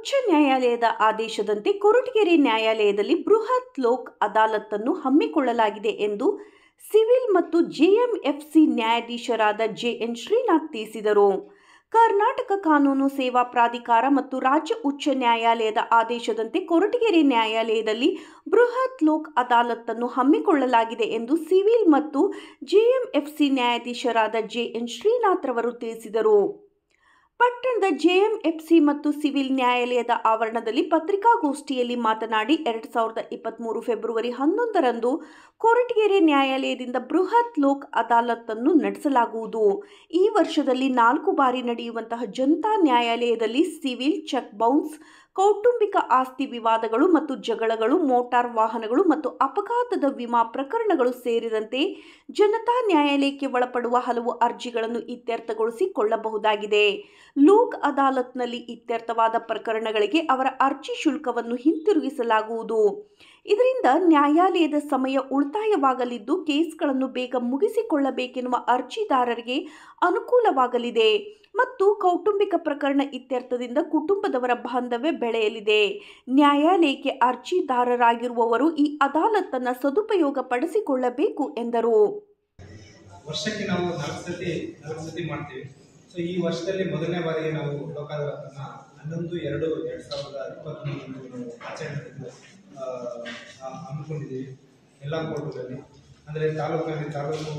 ಉಚ್ಚ ನ್ಯಾಯಾಲಯದ ಆದೇಶದಂತೆ ಕೊರಟಗೆರೆ ನ್ಯಾಯಾಲಯದಲ್ಲಿ ಬೃಹತ್ ಲೋಕ್ ಅದಾಲತ್ತನ್ನು ಹಮ್ಮಿಕೊಳ್ಳಲಾಗಿದೆ ಎಂದು ಸಿವಿಲ್ ಮತ್ತು ಜೆಎಂಎಫ್ಸಿ ನ್ಯಾಯಾಧೀಶರಾದ ಜೆಎನ್ ಶ್ರೀನಾಥ್ ತಿಳಿಸಿದರು. ಕರ್ನಾಟಕ ಕಾನೂನು ಸೇವಾ ಪ್ರಾಧಿಕಾರ ಮತ್ತು ರಾಜ್ಯ ಉಚ್ಚ ನ್ಯಾಯಾಲಯದ ಆದೇಶದಂತೆ ಕೊರಟಗೆರೆ ನ್ಯಾಯಾಲಯದಲ್ಲಿ ಬೃಹತ್ ಲೋಕ್ ಅದಾಲತ್ತನ್ನು ಹಮ್ಮಿಕೊಳ್ಳಲಾಗಿದೆ ಎಂದು ಸಿವಿಲ್ ಮತ್ತು ಜೆಎಂಎಫ್ಸಿ ನ್ಯಾಯಾಧೀಶರಾದ ಜೆಎನ್ ಶ್ರೀನಾಥ್ ರವರು ತಿಳಿಸಿದರು. ಪಟ್ಟಣದ ಜೆಎಂಎಫ್ಸಿ ಮತ್ತು ಸಿವಿಲ್ ನ್ಯಾಯಾಲಯದ ಆವರಣದಲ್ಲಿ ಪತ್ರಿಕಾಗೋಷ್ಠಿಯಲ್ಲಿ ಮಾತನಾಡಿ, ಎರಡು ಸಾವಿರದ ಇಪ್ಪತ್ತ್ಮೂರು ಫೆಬ್ರವರಿ ಹನ್ನೊಂದರಂದು ಕೊರಟಗೆರೆ ನ್ಯಾಯಾಲಯದಿಂದ ಬೃಹತ್ ಲೋಕ್ ಅದಾಲತ್ತನ್ನು ನಡೆಸಲಾಗುವುದು. ಈ ವರ್ಷದಲ್ಲಿ ನಾಲ್ಕು ಬಾರಿ ನಡೆಯುವಂತಹ ಜನತಾ ನ್ಯಾಯಾಲಯದಲ್ಲಿ ಸಿವಿಲ್ ಚೆಕ್ ಬೌನ್ಸ್ ಕೌಟುಂಬಿಕ ಆಸ್ತಿ ವಿವಾದಗಳು ಮತ್ತು ಜಗಳಗಳು, ಮೋಟಾರ್ ವಾಹನಗಳು ಮತ್ತು ಅಪಘಾತದ ವಿಮಾ ಪ್ರಕರಣಗಳು ಸೇರಿದಂತೆ ಜನತಾ ನ್ಯಾಯಾಲಯಕ್ಕೆ ಒಳಪಡುವ ಹಲವು ಅರ್ಜಿಗಳನ್ನು ಇತ್ಯರ್ಥಗೊಳಿಸಿಕೊಳ್ಳಬಹುದಾಗಿದೆ. ಲೋಕ್ ಅದಾಲತ್ನಲ್ಲಿ ಇತ್ಯರ್ಥವಾದ ಪ್ರಕರಣಗಳಿಗೆ ಅವರ ಅರ್ಜಿ ಶುಲ್ಕವನ್ನು ಹಿಂತಿರುಗಿಸಲಾಗುವುದು. ಇದರಿಂದ ನ್ಯಾಯಾಲಯದ ಸಮಯ ಉಳಿತಾಯವಾಗಲಿದ್ದು, ಕೇಸ್ಗಳನ್ನು ಬೇಗ ಮುಗಿಸಿಕೊಳ್ಳಬೇಕೆನ್ನುವ ಅರ್ಜಿದಾರರಿಗೆ ಅನುಕೂಲವಾಗಲಿದೆ. ಮತ್ತು ಕೌಟುಂಬಿಕ ಪ್ರಕರಣ ಇತ್ಯರ್ಥದಿಂದ ಕುಟುಂಬದವರ ಬಾಂಧವ್ಯ ಬೆಳೆಯಲಿದೆ. ನ್ಯಾಯಾಲಯಕ್ಕೆ ಅರ್ಜಿದಾರರಾಗಿರುವವರು ಈ ಅದಾಲತ್ತನ್ನು ಸದುಪಯೋಗ ಪಡಿಸಿಕೊಳ್ಳಬೇಕು ಎಂದರು. ವರ್ಷಕ್ಕೆ ನಾವು ನಾಲ್ಕು ಸತಿ ನಾಲ್ಕು ಸತಿ ಮಾಡ್ತೀವಿ. ಸೊ ಈ ವರ್ಷದಲ್ಲಿ ಮೊದಲನೇ ಬಾರಿಗೆ ನಾವು ಲೋಕ ಅದಾಲತನ್ನ ಹನ್ನೊಂದು, ಎರಡು ಎರಡು ಸಾವಿರದ ಇಪ್ಪತ್ತೊಂದು ಆಚರಣೆ ಹಮ್ಮಿಕೊಂಡಿದ್ದೀವಿ. ಎಲ್ಲ ಕೋರ್ಟುಗಳಲ್ಲಿ. ಅಂದರೆ ತಾಲೂಕಿನಲ್ಲಿ ತಾಲೂಕು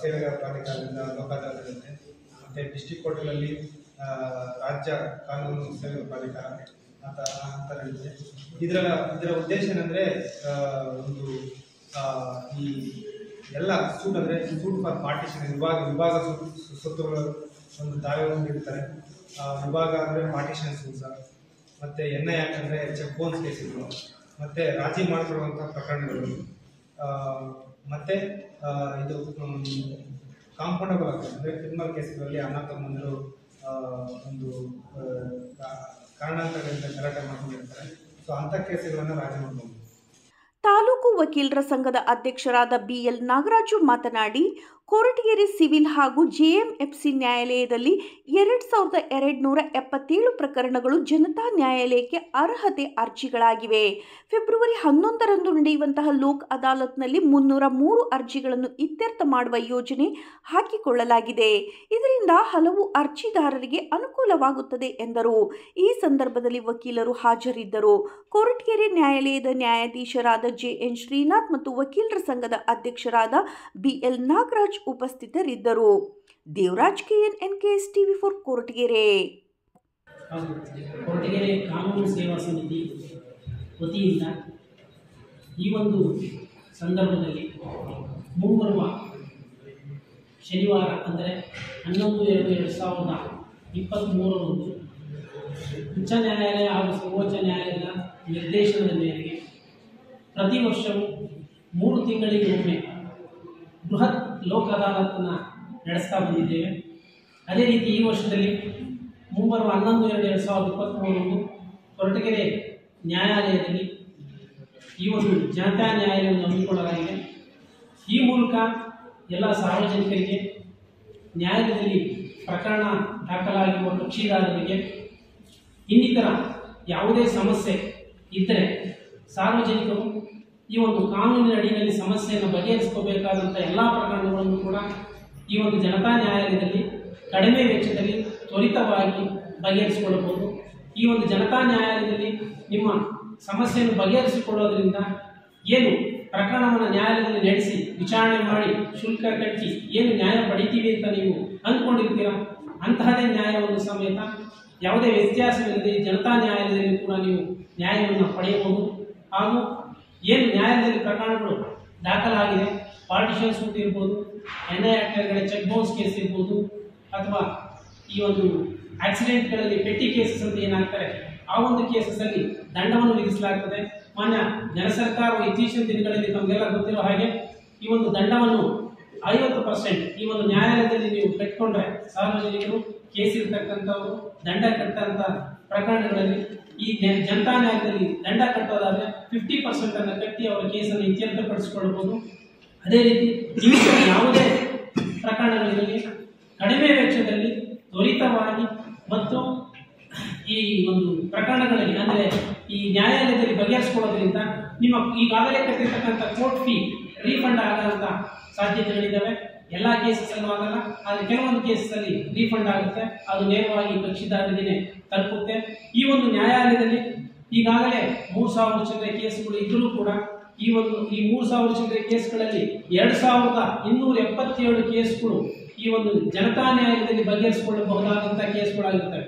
ಸೇವೆಗಳ ಪ್ರಾಧಿಕಾರದಿಂದ ಲೋಕ ಅದಾಲತ್ ಇರುತ್ತೆ ಮತ್ತು ಡಿಸ್ಟಿಕ್ ಕೋರ್ಟ್ಗಳಲ್ಲಿ ರಾಜ್ಯ ಕಾನೂನು ಸೇವೆ ಪ್ರಾಧಿಕಾರ ಅಂತ ಅಂತ ನಡೆಯುತ್ತೆ ಇದರ ಇದರ ಉದ್ದೇಶ ಏನಂದರೆ ಒಂದು ಈ ಎಲ್ಲ ಸೂಟ್ ಅಂದರೆ ಸೂಟ್ ಫಾರ್ ಪಾರ್ಟಿಷನ್ ವಿಭಾಗ ವಿಭಾಗ ಸುತ್ತುಗಳು ಒಂದು ತಾವೇ ಹೊಂದಿರ್ತಾರೆ. ವಿಭಾಗ ಅಂದರೆ ಪಾರ್ಟಿಷನ್ ಸೂಟ್ಸ ಮತ್ತು ಎನ್ ಐ ಆ್ಯಕ್ಟ್ ಅಂದರೆ ಚೆಕ್ ಬೋನ್ಸ್ ಕೇಸುಗಳು ಮತ್ತು ರಾಜಿ ಮಾಡಿಕೊಳ್ಳುವಂಥ ಪ್ರಕರಣಗಳು. ಮತ್ತು ಇದು ಕಾಂಪೌಂಡಬಲ್ ಆಗ್ತದೆ. ಅಂದರೆ ಕ್ರಿಮಿನಲ್ ಕೇಸ್ಗಳಲ್ಲಿ ಅಣ್ಣ ತಮ್ಮಂದರು ಒಂದು ಕಾರಣಾಂತರಗಳಿಂದ ಗಲಾಟೆ ಮಾಡ್ಕೊಂಡಿರ್ತಾರೆ. ಸೊ ಅಂಥ ಕೇಸುಗಳನ್ನು ರಾಜಿ ಮಾಡ್ಬೋದು. ತಾಲೂಕು ವಕೀಲರ ಸಂಘದ ಅಧ್ಯಕ್ಷರಾದ ಬಿಎಲ್ ನಾಗರಾಜು ಮಾತನಾಡಿ ಕೊರಟಗೆರೆ ಸಿವಿಲ್ ಹಾಗೂ ಜೆಎಂಎಫ್ಸಿ ನ್ಯಾಯಾಲಯದಲ್ಲಿ ಎರಡು ಸಾವಿರದ ಎರಡುನೂರ ಎಪ್ಪತ್ತೇಳು ಪ್ರಕರಣಗಳು ಜನತಾ ನ್ಯಾಯಾಲಯಕ್ಕೆ ಅರ್ಹತೆ ಅರ್ಜಿಗಳಾಗಿವೆ. ಫೆಬ್ರವರಿ ಹನ್ನೊಂದರಂದು ನಡೆಯುವಂತಹ ಲೋಕ್ ಅದಾಲತ್ನಲ್ಲಿ ಮುನ್ನೂರ ಮೂರು ಅರ್ಜಿಗಳನ್ನು ಇತ್ಯರ್ಥ ಮಾಡುವ ಯೋಜನೆ ಹಾಕಿಕೊಳ್ಳಲಾಗಿದೆ. ಇದರಿಂದ ಹಲವು ಅರ್ಜಿದಾರರಿಗೆ ಅನುಕೂಲವಾಗುತ್ತದೆ ಎಂದರು. ಈ ಸಂದರ್ಭದಲ್ಲಿ ವಕೀಲರು ಹಾಜರಿದ್ದರು. ಕೊರಟಗೆರೆ ನ್ಯಾಯಾಲಯದ ನ್ಯಾಯಾಧೀಶರಾದ ಜೆಎನ್ ಶ್ರೀನಾಥ್ ಮತ್ತು ವಕೀಲರ ಸಂಘದ ಅಧ್ಯಕ್ಷರಾದ ಬಿಎಲ್ ನಾಗರಾಜ್ ಉಪಸ್ಥಿತರಿದ್ದರು. Devaraj KN S TV four Koratagere. Koratagere ಕಾನೂನು ಸೇವಾ ಸಮಿತಿ ವತಿಯಿಂದ ಈ ಒಂದು ಸಂದರ್ಭದಲ್ಲಿ ಮುಂಬರುವ ಶನಿವಾರ ಅಂದರೆ ಹನ್ನೊಂದು ಎರಡು ಎರಡು ಸಾವಿರದ ಇಪ್ಪತ್ತ್ಮೂರರಂದು ಉಚ್ಚ ನ್ಯಾಯಾಲಯ ಹಾಗೂ ಸರ್ವೋಚ್ಚ ನ್ಯಾಯಾಲಯದ ನಿರ್ದೇಶನದ ಮೇರೆಗೆ ಪ್ರತಿ ವರ್ಷವೂ ಮೂರು ತಿಂಗಳಿಗೆ ಒಮ್ಮೆ ಬೃಹತ್ ಲೋಕ ಅದಾಲತನ್ನು ನಡೆಸ್ತಾ ಬಂದಿದ್ದೇವೆ. ಅದೇ ರೀತಿ ಈ ವರ್ಷದಲ್ಲಿ ಮುಂಬರುವ ಹನ್ನೊಂದು ಎರಡು ಎರಡು ಸಾವಿರದ ಇಪ್ಪತ್ತ್ಮೂರರಂದು ಕೊರಟಗೆರೆ ನ್ಯಾಯಾಲಯದಲ್ಲಿ ಈ ಒಂದು ಜನತಾ ನ್ಯಾಯಾಲಯವನ್ನು ಹಮ್ಮಿಕೊಳ್ಳಲಾಗಿದೆ. ಈ ಮೂಲಕ ಎಲ್ಲ ಸಾರ್ವಜನಿಕರಿಗೆ ನ್ಯಾಯಾಲಯದಲ್ಲಿ ಪ್ರಕರಣ ದಾಖಲಾಗಿರುವ ಕಕ್ಷಿದಾರರಿಗೆ ಇನ್ನಿತರ ಯಾವುದೇ ಸಮಸ್ಯೆ ಇದ್ದರೆ ಸಾರ್ವಜನಿಕರು ಈ ಒಂದು ಕಾನೂನಿನ ಅಡಿಯಲ್ಲಿ ಸಮಸ್ಯೆಯನ್ನು ಬಗೆಹರಿಸ್ಕೋಬೇಕಾದಂಥ ಎಲ್ಲ ಪ್ರಕರಣಗಳನ್ನು ಕೂಡ ಈ ಒಂದು ಜನತಾ ನ್ಯಾಯಾಲಯದಲ್ಲಿ ಕಡಿಮೆ ವೆಚ್ಚದಲ್ಲಿ ತ್ವರಿತವಾಗಿ ಬಗೆಹರಿಸಿಕೊಳ್ಳಬಹುದು. ಈ ಒಂದು ಜನತಾ ನ್ಯಾಯಾಲಯದಲ್ಲಿ ನಿಮ್ಮ ಸಮಸ್ಯೆಯನ್ನು ಬಗೆಹರಿಸಿಕೊಳ್ಳೋದ್ರಿಂದ ಏನು ಪ್ರಕರಣವನ್ನು ನ್ಯಾಯಾಲಯದಲ್ಲಿ ನಡೆಸಿ ವಿಚಾರಣೆ ಮಾಡಿ ಶುಲ್ಕ ಕಟ್ಟಿ ಏನು ನ್ಯಾಯ ಪಡಿತೀವಿ ಅಂತ ನೀವು ಅಂದ್ಕೊಂಡಿರ್ತೀರ? ಅಂತಹದೇ ನ್ಯಾಯವನ್ನು ಸಮೇತ ಯಾವುದೇ ವ್ಯತ್ಯಾಸವಿಲ್ಲದೆ ಜನತಾ ನ್ಯಾಯಾಲಯದಲ್ಲಿ ಕೂಡ ನೀವು ನ್ಯಾಯವನ್ನು ಪಡೆಯಬಹುದು. ಹಾಗೂ ಏನು ನ್ಯಾಯಾಲಯದಲ್ಲಿ ಪ್ರಕರಣಗಳು ದಾಖಲಾಗಿದೆ? ಪಾರ್ಟಿಷನ್ ಸೂಟ್ ಇರ್ಬೋದು ಎನ್ ಐ ಆಕ್ಟ್ಗಳ ಚೆಕ್ ಬೌನ್ಸ್ ಕೇಸ್ ಇರ್ಬೋದು, ಅಥವಾ ಈ ಒಂದು ಆಕ್ಸಿಡೆಂಟ್ಗಳಲ್ಲಿ ಪೆಟ್ಟಿ ಕೇಸಸ್ ಅಂತ ಏನಾಗ್ತಾರೆ ಆ ಒಂದು ಕೇಸಸ್ಸಲ್ಲಿ ದಂಡವನ್ನು ವಿಧಿಸಲಾಗ್ತದೆ. ಮಾನ್ಯ ಜನ ಸರ್ಕಾರವು ಇತ್ತೀಚಿನ ದಿನಗಳಲ್ಲಿ ನಮಗೆಲ್ಲ ಗೊತ್ತಿರುವ ಹಾಗೆ ಈ ಒಂದು ದಂಡವನ್ನು ಐವತ್ತು ಪರ್ಸೆಂಟ್ ಈ ಒಂದು ನ್ಯಾಯಾಲಯದಲ್ಲಿ ನೀವು ಕಟ್ಕೊಂಡ್ರೆ, ಸಾರ್ವಜನಿಕರು ಕೇಸ್ ಇರ್ತಕ್ಕಂಥವರು, ದಂಡ ಕಟ್ಟಂತ ಪ್ರಕರಣಗಳಲ್ಲಿ ಈ ಜನತಾ ನ್ಯಾಯಾಲಯದಲ್ಲಿ ದಂಡ ಕಟ್ಟೋದಾದ್ರೆ ಫಿಫ್ಟಿ ಪರ್ಸೆಂಟ್ ಅನ್ನು ಕಟ್ಟಿ ಅವರ ಕೇಸನ್ನು ಇತ್ಯರ್ಥಪಡಿಸಿಕೊಳ್ಳಬಹುದು. ಅದೇ ರೀತಿ ಯಾವುದೇ ಪ್ರಕರಣಗಳಲ್ಲಿ ಕಡಿಮೆ ವೆಚ್ಚದಲ್ಲಿ ತ್ವರಿತವಾಗಿ ಮತ್ತು ಈ ಒಂದು ಪ್ರಕರಣಗಳಲ್ಲಿ ಅಂದರೆ ಈ ನ್ಯಾಯಾಲಯದಲ್ಲಿ ಬಗೆಹರಿಸಿಕೊಳ್ಳೋದ್ರಿಂದ ನಿಮ್ಮ ಈಗಾಗಲೇ ಕಟ್ಟಿರ್ತಕ್ಕಂಥ ಕೋರ್ಟ್ ಫೀ ರೀಫಂಡ್ ಆಗಂತ ಸಾಧ್ಯತೆಗಳಿದ್ದಾವೆ. ಎಲ್ಲ ಕೇಸಸ್ಸಲ್ಲೂ ಆಗಲ್ಲ, ಆದರೆ ಕೆಲವೊಂದು ಕೇಸಲ್ಲಿ ರೀಫಂಡ್ ಆಗುತ್ತೆ. ಅದು ನೇರವಾಗಿ ಕಕ್ಷಿದಾರರಿಗೆ ತಲುಪುತ್ತೆ. ಈ ಒಂದು ನ್ಯಾಯಾಲಯದಲ್ಲಿ ಈಗಾಗಲೇ ಮೂರು ಸಾವಿರ ಚಿಲ್ಲರೆ ಕೇಸ್ಗಳು ಇದ್ದರೂ ಕೂಡ ಈ ಒಂದು, ಈ ಮೂರು ಸಾವಿರ ಚಿಲ್ಲರೆ ಕೇಸ್ಗಳಲ್ಲಿ ಎರಡು ಸಾವಿರದ ಇನ್ನೂರ ಎಪ್ಪತ್ತೇಳು ಕೇಸ್ಗಳು ಈ ಒಂದು ಜನತಾ ನ್ಯಾಯಾಲಯದಲ್ಲಿ ಬಗೆಹರಿಸಿಕೊಳ್ಳಬಹುದಾದಂತಹ ಕೇಸ್ಗಳಾಗಿರ್ತವೆ.